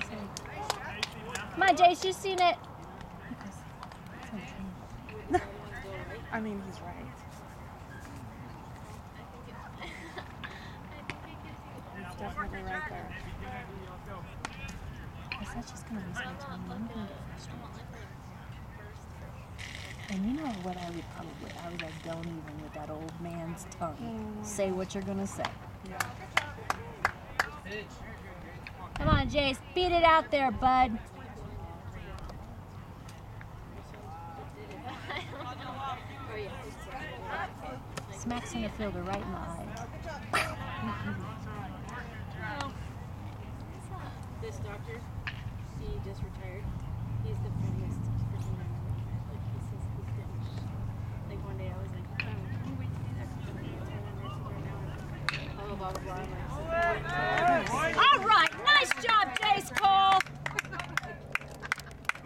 Come on, Jace, you seen it. he goes, "It's okay." I mean, he's right. He's definitely right there. I said she's gonna listen to me. I'm gonna get frustrated. And you know what I would probably, I would like, don't even with that old man's tongue. Mm. Say what you're gonna say. Come on, Jace, beat it out there, bud. Smack center fielder right in the eye. This doctor, he just retired. He's the funniest person I've ever met. Like he says he's finished. Like one day I was like, oh, can you wait to do that? Because I'm going to tell them this right now. Oh, blah blah blah. Like, Boys. Nice job.